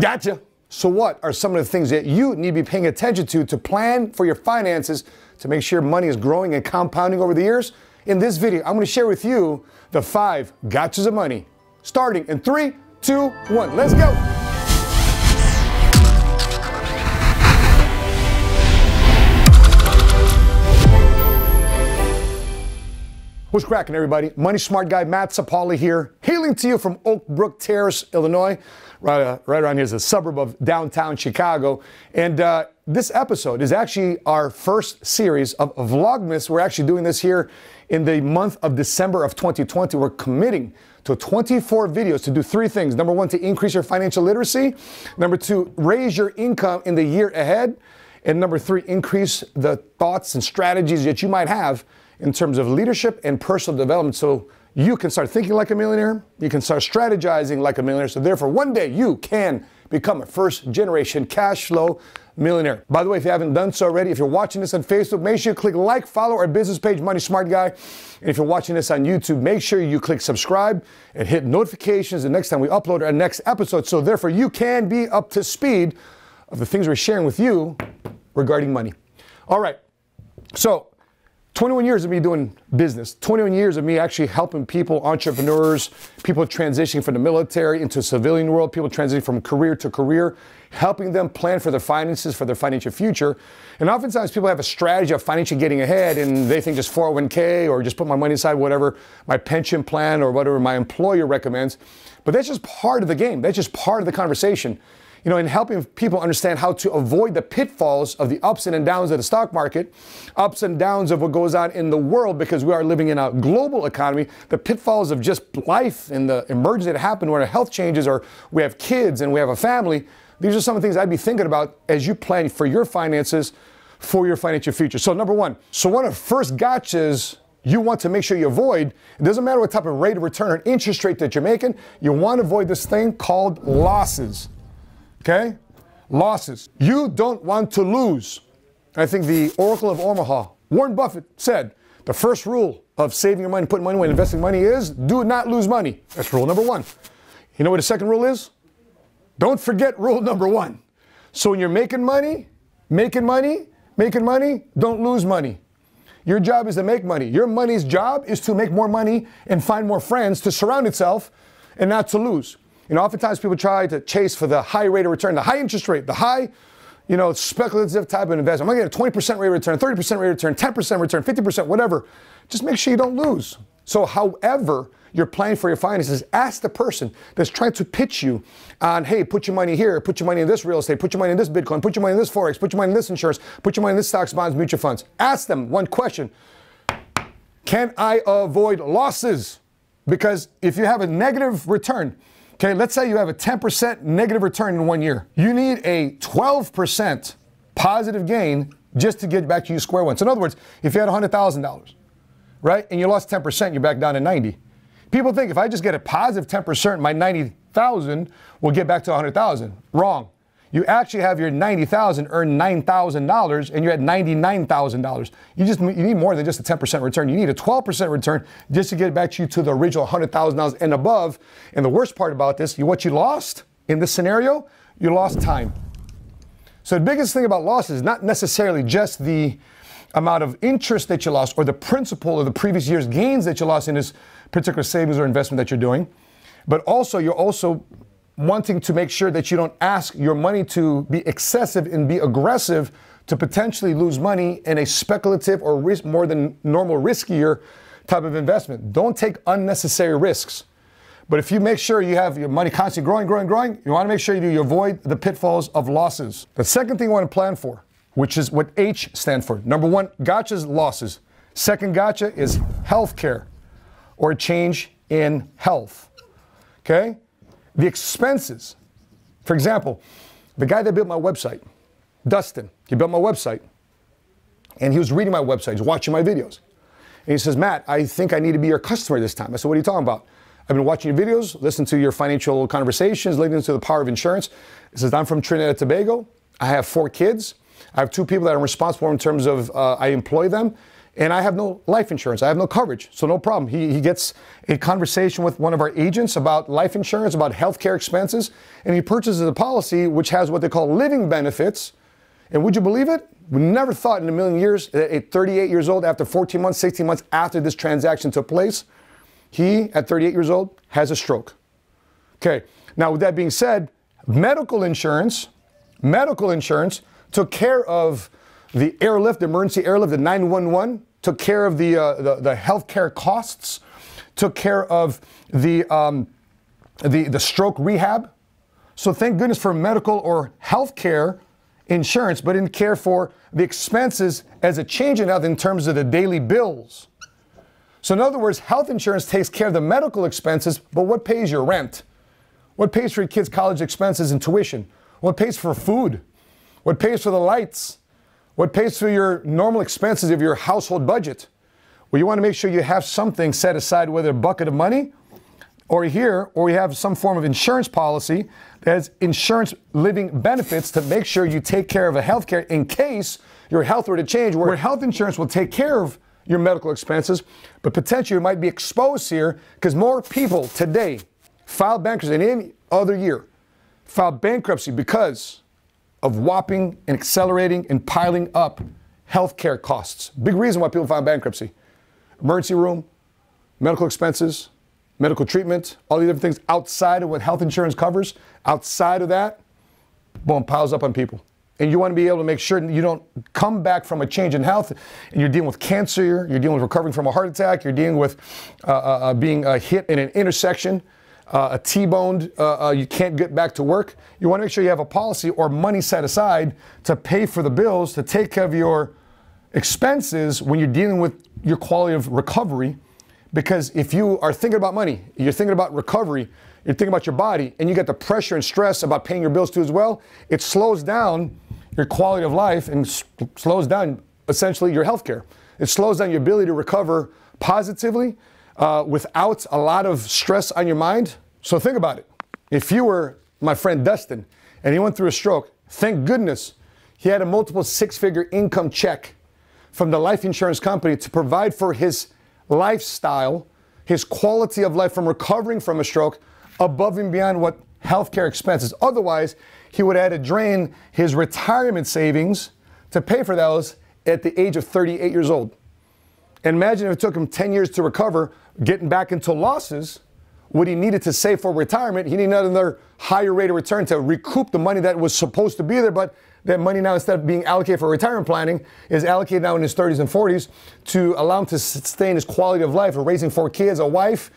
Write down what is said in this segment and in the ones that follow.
Gotcha. So, what are some of the things that you need to be paying attention to to plan for your finances to make sure money is growing and compounding over the years? In this video, I'm going to share with you the five gotchas of money. Starting in three, two, one. Let's go. What's cracking, everybody? Money Smart Guy Matt Sapaula here, hailing to you from Oak Brook Terrace, Illinois. Right, uh, right around here is a suburb of downtown Chicago. And uh, this episode is actually our first series of Vlogmas. We're actually doing this here in the month of December of 2020. We're committing to 24 videos to do three things. Number one, to increase your financial literacy. Number two, raise your income in the year ahead. And number three, increase the thoughts and strategies that you might have in terms of leadership and personal development so you can start thinking like a millionaire, you can start strategizing like a millionaire. So, therefore, one day you can become a first generation cash flow millionaire. By the way, if you haven't done so already, if you're watching this on Facebook, make sure you click like, follow our business page, Money Smart Guy. And if you're watching this on YouTube, make sure you click subscribe and hit notifications the next time we upload our next episode. So, therefore, you can be up to speed of the things we're sharing with you regarding money. All right. So, 21 years of me doing business, 21 years of me actually helping people, entrepreneurs, people transitioning from the military into civilian world, people transitioning from career to career, helping them plan for their finances, for their financial future. And oftentimes people have a strategy of financially getting ahead and they think just 401k or just put my money aside, whatever my pension plan or whatever my employer recommends. But that's just part of the game. That's just part of the conversation you know, in helping people understand how to avoid the pitfalls of the ups and downs of the stock market, ups and downs of what goes on in the world because we are living in a global economy, the pitfalls of just life and the emergency that happen when our health changes or we have kids and we have a family. These are some of the things I'd be thinking about as you plan for your finances for your financial future. So, number one, so one of the first gotchas you want to make sure you avoid, it doesn't matter what type of rate of return or interest rate that you're making, you want to avoid this thing called losses. Okay? Losses. You don't want to lose. I think the Oracle of Omaha, Warren Buffett, said the first rule of saving your money, putting money away, investing money is do not lose money. That's rule number one. You know what the second rule is? Don't forget rule number one. So when you're making money, making money, making money, don't lose money. Your job is to make money. Your money's job is to make more money and find more friends to surround itself and not to lose. You know, oftentimes people try to chase for the high rate of return, the high interest rate, the high, you know, speculative type of investment. I'm going to get a 20% rate of return, 30% rate of return, 10% return, 50%, whatever. Just make sure you don't lose. So, however, you're planning for your finances, ask the person that's trying to pitch you on, hey, put your money here, put your money in this real estate, put your money in this Bitcoin, put your money in this Forex, put your money in this insurance, put your money in this stocks, bonds, mutual funds. Ask them one question Can I avoid losses? Because if you have a negative return, Okay, let's say you have a 10% negative return in one year. You need a 12% positive gain just to get back to your square one. So in other words, if you had $100,000, right, and you lost 10%, you're back down to 90. People think if I just get a positive 10%, my 90,000 will get back to 100,000. Wrong you actually have your 90,000 earn $9,000 and you're at $99,000. You just you need more than just a 10% return. You need a 12% return just to get back to you to the original $100,000 and above. And the worst part about this, you, what you lost in this scenario, you lost time. So the biggest thing about loss is not necessarily just the amount of interest that you lost or the principal of the previous year's gains that you lost in this particular savings or investment that you're doing, but also you're also wanting to make sure that you don't ask your money to be excessive and be aggressive to potentially lose money in a speculative or risk, more than normal riskier type of investment. Don't take unnecessary risks. But if you make sure you have your money constantly growing, growing, growing, you want to make sure you avoid the pitfalls of losses. The second thing you want to plan for, which is what H stands for. Number one, gotcha's losses. Second gotcha is healthcare or change in health. Okay? The expenses. For example, the guy that built my website, Dustin, he built my website, and he was reading my website, he's watching my videos. And he says, Matt, I think I need to be your customer this time. I said, What are you talking about? I've been watching your videos, listening to your financial conversations, listening to the power of insurance. He says, I'm from Trinidad and Tobago. I have four kids. I have two people that I'm responsible in terms of uh, I employ them. And I have no life insurance. I have no coverage. So no problem. He, he gets a conversation with one of our agents about life insurance, about healthcare expenses, and he purchases a policy which has what they call living benefits. And would you believe it? We never thought in a million years that at 38 years old, after 14 months, 16 months after this transaction took place, he, at 38 years old, has a stroke. Okay, now with that being said, medical insurance, medical insurance took care of the airlift, emergency airlift, the 911, took care of the, uh, the, the healthcare costs, took care of the, um, the, the stroke rehab. So thank goodness for medical or healthcare insurance, but didn't care for the expenses as a change in health in terms of the daily bills. So in other words, health insurance takes care of the medical expenses, but what pays your rent? What pays for your kids' college expenses and tuition? What pays for food? What pays for the lights? What pays for your normal expenses of your household budget? Well, you want to make sure you have something set aside, whether a bucket of money or here, or you have some form of insurance policy that has insurance living benefits to make sure you take care of a health care in case your health were to change, where health insurance will take care of your medical expenses, but potentially you might be exposed here because more people today file bankruptcy than any other year file bankruptcy because of whopping and accelerating and piling up healthcare costs. Big reason why people file bankruptcy. Emergency room, medical expenses, medical treatment, all these different things outside of what health insurance covers, outside of that, boom, piles up on people. And you want to be able to make sure you don't come back from a change in health and you're dealing with cancer, you're dealing with recovering from a heart attack, you're dealing with uh, uh, uh being uh, hit in an intersection, uh, a T-boned, uh, uh, you can't get back to work. You want to make sure you have a policy or money set aside to pay for the bills, to take care of your expenses when you're dealing with your quality of recovery. Because if you are thinking about money, you're thinking about recovery, you're thinking about your body, and you get the pressure and stress about paying your bills too as well, it slows down your quality of life and slows down essentially your health care. It slows down your ability to recover positively uh, without a lot of stress on your mind. So think about it. If you were my friend Dustin and he went through a stroke, thank goodness he had a multiple six figure income check from the life insurance company to provide for his lifestyle, his quality of life from recovering from a stroke above and beyond what healthcare expenses. Otherwise, he would have had to drain his retirement savings to pay for those at the age of 38 years old. And imagine if it took him 10 years to recover getting back into losses, what he needed to save for retirement, he needed another higher rate of return to recoup the money that was supposed to be there, but that money now, instead of being allocated for retirement planning, is allocated now in his 30s and 40s to allow him to sustain his quality of life of raising four kids, a wife,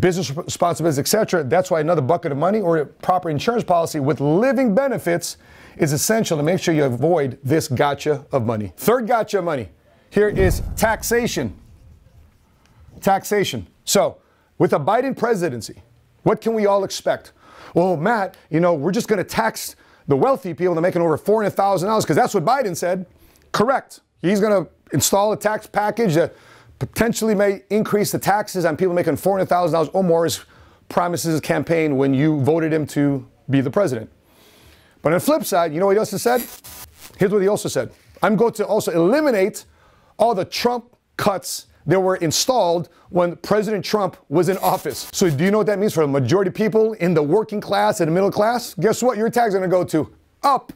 business responsibilities, etc. That's why another bucket of money or a proper insurance policy with living benefits is essential to make sure you avoid this gotcha of money. Third gotcha of money. Here is taxation taxation. So, with a Biden presidency, what can we all expect? Well, Matt, you know, we're just going to tax the wealthy people that are making over $400,000 because that's what Biden said. Correct. He's going to install a tax package that potentially may increase the taxes on people making $400,000 or more as promises his campaign when you voted him to be the president. But on the flip side, you know what he also said? Here's what he also said. I'm going to also eliminate all the Trump cuts that were installed when President Trump was in office. So, do you know what that means for the majority of people in the working class and the middle class? Guess what? Your tax are going to go to up.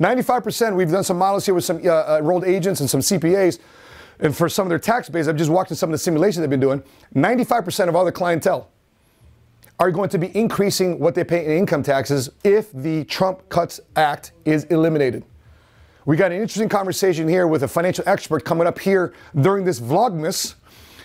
95%. We've done some models here with some uh, uh enrolled agents and some CPAs. And for some of their tax base, I've just walked in some of the simulations they've been doing. 95% of all the clientele are going to be increasing what they pay in income taxes if the Trump Cuts Act is eliminated. We got an interesting conversation here with a financial expert coming up here during this Vlogmas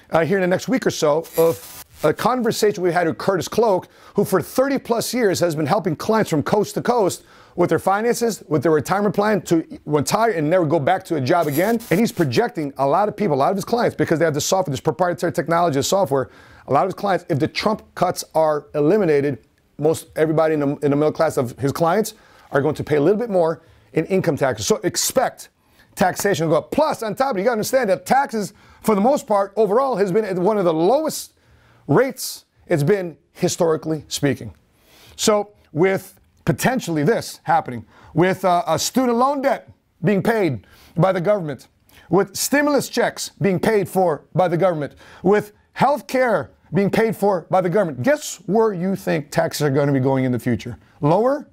uh, here in the next week or so of a conversation we had with Curtis Cloak, who for 30 plus years has been helping clients from coast to coast with their finances, with their retirement plan to retire and never go back to a job again. And he's projecting a lot of people, a lot of his clients, because they have this software, this proprietary technology, software, a lot of his clients, if the Trump cuts are eliminated, most everybody in the, in the middle class of his clients are going to pay a little bit more in income taxes. So expect taxation to go up. Plus, on top of it, you got to understand that taxes, for the most part, overall, has been at one of the lowest rates it's been historically speaking. So, with potentially this happening, with uh, a student loan debt being paid by the government, with stimulus checks being paid for by the government, with health care being paid for by the government, guess where you think taxes are going to be going in the future? Lower?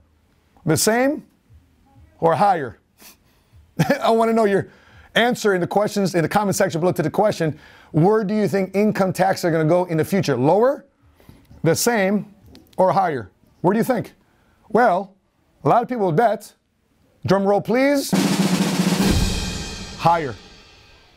The same? Or higher? I want to know your answer in the questions in the comment section below to the question where do you think income taxes are going to go in the future? Lower, the same, or higher? Where do you think? Well, a lot of people bet, drum roll please, higher.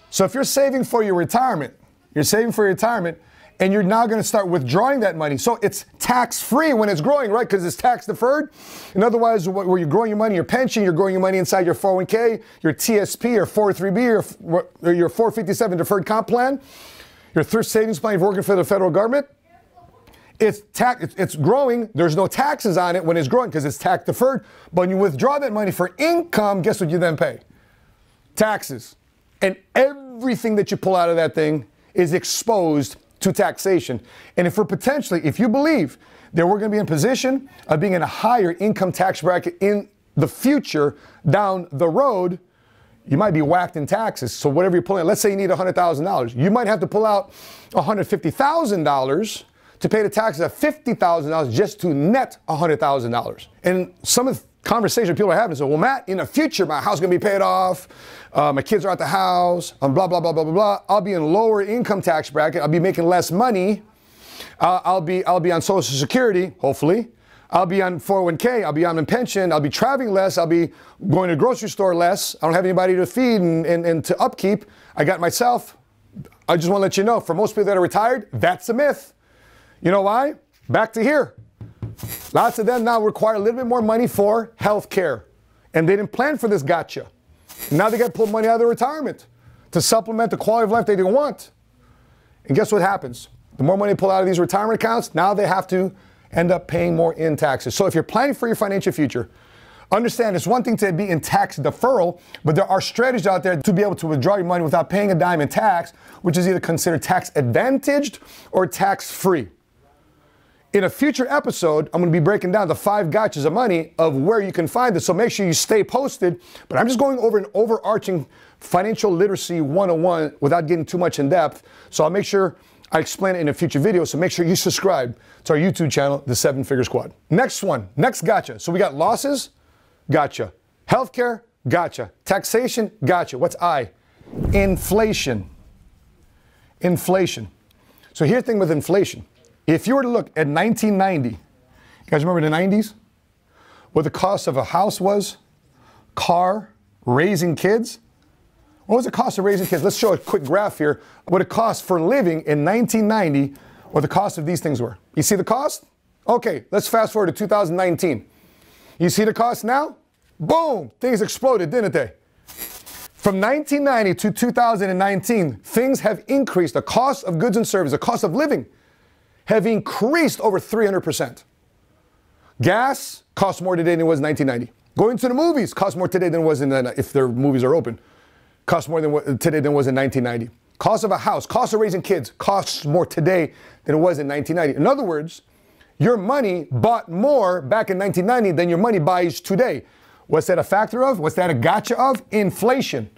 So if you're saving for your retirement, you're saving for your retirement, and you're now going to start withdrawing that money. So it's tax free when it's growing, right? Because it's tax deferred. And otherwise, where you're growing your money, your pension, you're growing your money inside your 401k, your TSP, your 403b, or your 457 deferred comp plan, your thrift savings plan, you're working for the federal government. It's tax, it's growing. There's no taxes on it when it's growing because it's tax deferred. But when you withdraw that money for income, guess what you then pay? Taxes. And everything that you pull out of that thing is exposed to taxation. And if we're potentially, if you believe that we're going to be in position of being in a higher income tax bracket in the future down the road, you might be whacked in taxes. So whatever you're pulling, let's say you need $100,000, you might have to pull out $150,000 to pay the taxes of $50,000 just to net $100,000. And some of conversation people are having So, well, Matt, in the future, my house is going to be paid off. Uh, my kids are at the house. Um, blah, blah, blah, blah, blah, blah. I'll be in a lower income tax bracket. I'll be making less money. Uh, I'll, be, I'll be on Social Security, hopefully. I'll be on 401k. I'll be on a pension. I'll be traveling less. I'll be going to grocery store less. I don't have anybody to feed and, and, and to upkeep. I got myself. I just want to let you know, for most people that are retired, that's a myth. You know why? Back to here. Lots of them now require a little bit more money for health care. And they didn't plan for this gotcha. Now they got to pull money out of their retirement to supplement the quality of life they didn't want. And guess what happens? The more money they pull out of these retirement accounts, now they have to end up paying more in taxes. So if you're planning for your financial future, understand it's one thing to be in tax deferral, but there are strategies out there to be able to withdraw your money without paying a dime in tax, which is either considered tax advantaged or tax free. In a future episode, I'm going to be breaking down the five gotchas of money of where you can find this. So make sure you stay posted. But I'm just going over an overarching financial literacy 101 without getting too much in depth. So I'll make sure I explain it in a future video. So make sure you subscribe to our YouTube channel, The Seven Figure Squad. Next one, next gotcha. So we got losses, gotcha. Healthcare, gotcha. Taxation, gotcha. What's I? Inflation. Inflation. So here's the thing with inflation. If you were to look at 1990, you guys remember the 90s? What the cost of a house was, car, raising kids? What was the cost of raising kids? Let's show a quick graph here. What it cost for living in 1990, what the cost of these things were. You see the cost? Okay, let's fast forward to 2019. You see the cost now? Boom! Things exploded, didn't they? From 1990 to 2019, things have increased. The cost of goods and services, the cost of living have increased over 300%. Gas costs more today than it was in 1990. Going to the movies costs more today than it was in if their movies are open. Costs more than today than it was in 1990. Cost of a house, cost of raising kids costs more today than it was in 1990. In other words, your money bought more back in 1990 than your money buys today. What's that a factor of? What's that a gotcha of? Inflation.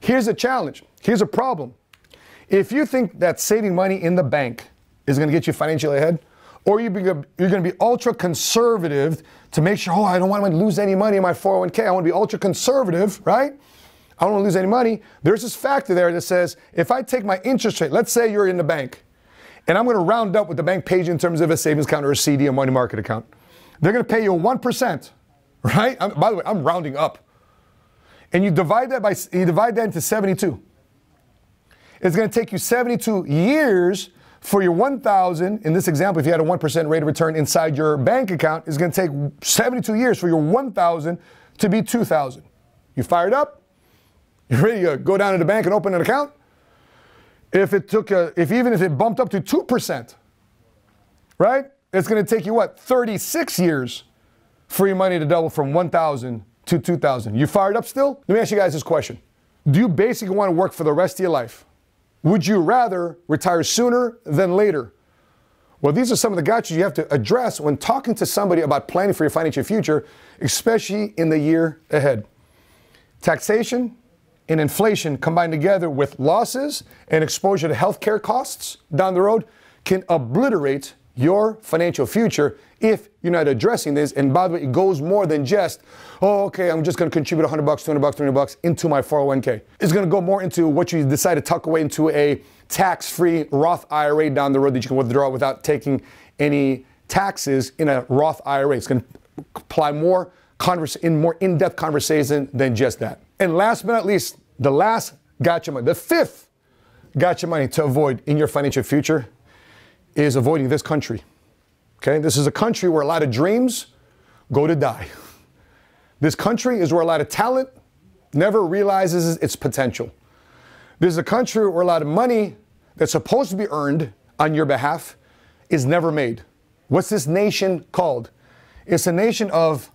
Here's a challenge. Here's a problem. If you think that saving money in the bank is going to get you financially ahead, or you you're going to be ultra conservative to make sure, oh, I don't want to lose any money in my 401k. I want to be ultra conservative, right? I don't want to lose any money. There's this factor there that says if I take my interest rate, let's say you're in the bank, and I'm going to round up what the bank pays in terms of a savings account or a CD, a money market account. They're going to pay you 1%, right? I'm, by the way, I'm rounding up. And you divide that by you divide that into 72. It's going to take you 72 years for your 1,000, in this example, if you had a 1% rate of return inside your bank account, it's going to take 72 years for your 1,000 to be 2,000. You fired up? you're ready to go down to the bank and open an account? If it took a, if even if it bumped up to 2%, right? It's going to take you what? 36 years for your money to double from 1,000 to 2,000. You fired up still? Let me ask you guys this question. Do you basically want to work for the rest of your life? Would you rather retire sooner than later? Well, these are some of the gotchas you have to address when talking to somebody about planning for your financial future, especially in the year ahead. Taxation, and inflation combined together with losses and exposure to healthcare costs down the road can obliterate your financial future if you're not addressing this. And by the way, it goes more than just, oh, okay, I'm just going to contribute 100 bucks, 200 bucks, 300 bucks into my 401k. It's going to go more into what you decide to tuck away into a tax-free Roth IRA down the road that you can withdraw without taking any taxes in a Roth IRA. It's to apply more in more in-depth conversation than just that. And last but not least, the last gotcha money, the fifth gotcha money to avoid in your financial future is avoiding this country. Okay, this is a country where a lot of dreams go to die. This country is where a lot of talent never realizes its potential. This is a country where a lot of money that's supposed to be earned on your behalf is never made. What's this nation called? It's a nation of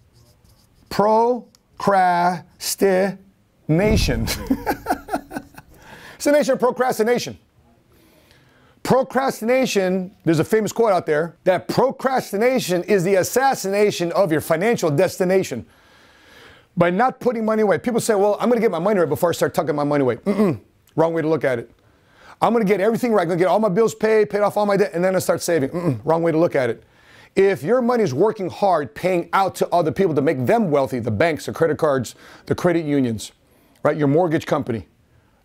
procrastination. it's a nation of procrastination. Procrastination, there's a famous quote out there that procrastination is the assassination of your financial destination. By not putting money away, people say, well, I'm going to get my money right before I start tucking my money away. Mm-mm. Wrong way to look at it. I'm going to get everything right. I'm going to get all my bills paid, paid off all my debt, and then I start saving. Mm-mm. Wrong way to look at it. If your money is working hard, paying out to other people to make them wealthy, the banks, the credit cards, the credit unions, right, your mortgage company,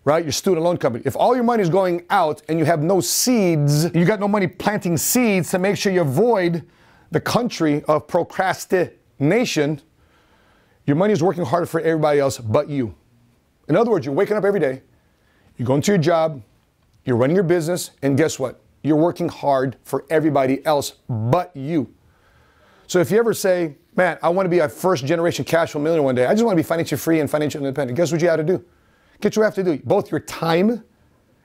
right, your student loan company, if all your money is going out and you have no seeds, you got no money planting seeds to make sure you avoid the country of procrastination, your money is working harder for everybody else but you. In other words, you're waking up every day, you're going to your job, you're running your business, and guess what? You're working hard for everybody else but you. So if you ever say, man, I want to be a first generation cash flow millionaire one day, I just want to be financially free and financially independent, guess what you have to do? What you have to do? Both your time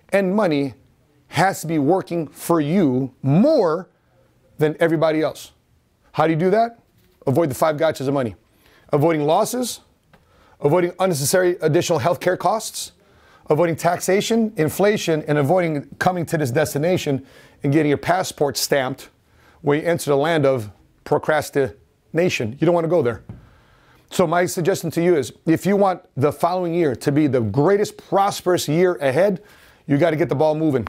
and money has to be working for you more than everybody else. How do you do that? Avoid the five gotchas of money. Avoiding losses, avoiding unnecessary additional healthcare costs, avoiding taxation, inflation, and avoiding coming to this destination and getting your passport stamped where you enter the land of procrastination. You don't want to go there. So, my suggestion to you is if you want the following year to be the greatest prosperous year ahead, you got to get the ball moving.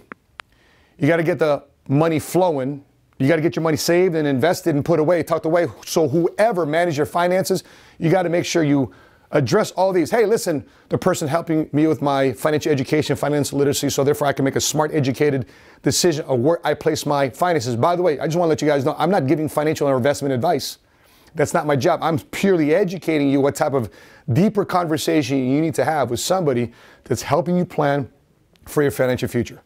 You got to get the money flowing. You got to get your money saved and invested and put away, tucked away. So, whoever manages your finances, you got to make sure you address all these. Hey, listen, the person helping me with my financial education, financial literacy, so therefore I can make a smart, educated decision of where I place my finances. By the way, I just want to let you guys know I'm not giving financial or investment advice. That's not my job. I'm purely educating you what type of deeper conversation you need to have with somebody that's helping you plan for your financial future.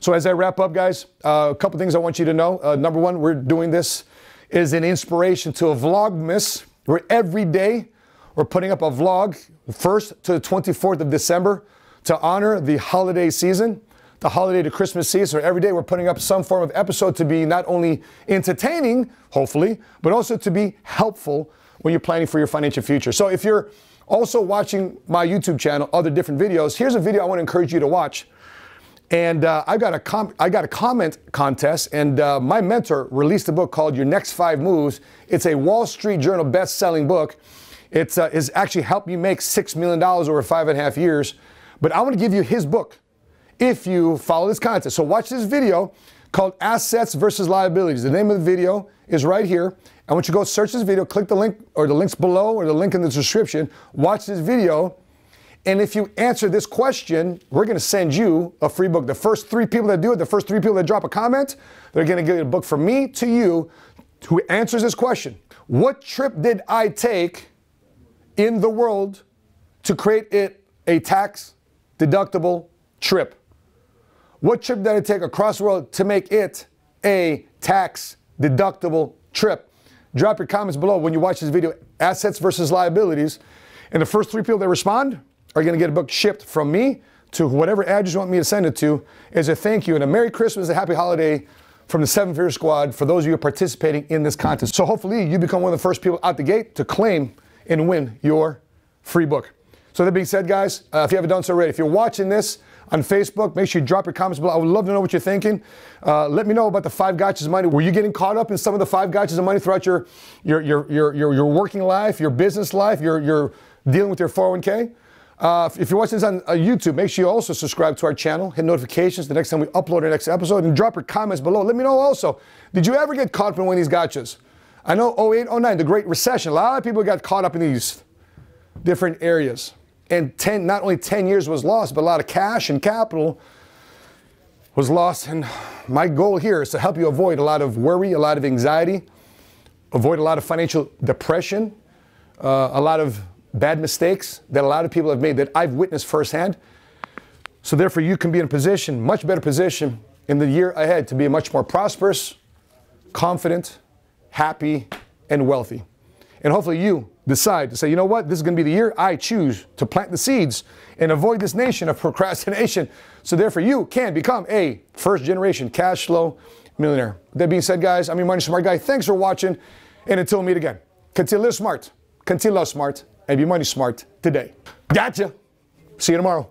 So, as I wrap up, guys, uh, a couple things I want you to know. Uh, number one, we're doing this is an inspiration to a Vlogmas where every day we're putting up a vlog, 1st to the 24th of December, to honor the holiday season, the holiday to Christmas season. So every day we're putting up some form of episode to be not only entertaining, hopefully, but also to be helpful when you're planning for your financial future. So if you're also watching my YouTube channel, other different videos, here's a video I want to encourage you to watch. And uh, I got a com- I got a comment contest, and uh, my mentor released a book called Your Next Five Moves. It's a Wall Street Journal best-selling book. It's uh, actually helped me make $6 million over five and a half years. But I want to give you his book if you follow this content. So watch this video called Assets versus Liabilities. The name of the video is right here. I want you to go search this video, click the link or the links below or the link in the description, watch this video. And if you answer this question, we're going to send you a free book. The first three people that do it, the first three people that drop a comment, they're going to get a book from me to you who answers this question. What trip did I take in the world to create it a tax deductible trip? What trip did it take across the world to make it a tax deductible trip? Drop your comments below when you watch this video, assets versus liabilities. And the first three people that respond are going to get a book shipped from me to whatever address you want me to send it to as a thank you and a Merry Christmas, a Happy Holiday from the Seven Figure Squad for those of you participating in this contest. So hopefully you become one of the first people out the gate to claim and win your free book. So that being said, guys, uh, if you haven't done so already, if you're watching this on Facebook, make sure you drop your comments below. I would love to know what you're thinking. Uh, let me know about the five gotchas of money. Were you getting caught up in some of the five gotchas of money throughout your your your your your, your working life, your business life, your your dealing with your 401k? Uh, if you're watching this on uh, YouTube, make sure you also subscribe to our channel, hit notifications the next time we upload our next episode, and drop your comments below. Let me know also, did you ever get caught up in one of these gotchas? I know 08, 09, the Great Recession, a lot of people got caught up in these different areas. And 10, not only 10 years was lost, but a lot of cash and capital was lost. And my goal here is to help you avoid a lot of worry, a lot of anxiety, avoid a lot of financial depression, uh, a lot of bad mistakes that a lot of people have made that I've witnessed firsthand. So therefore, you can be in a position, much better position in the year ahead to be much more prosperous, confident, happy, and wealthy. And hopefully you decide to say, you know what, this is going to be the year I choose to plant the seeds and avoid this nation of procrastination. So therefore you can become a first generation cash flow millionaire. That being said, guys, I'm your money smart guy. Thanks for watching. And until we meet again, continue to live smart, continue love smart, and be money smart today. Gotcha. See you tomorrow.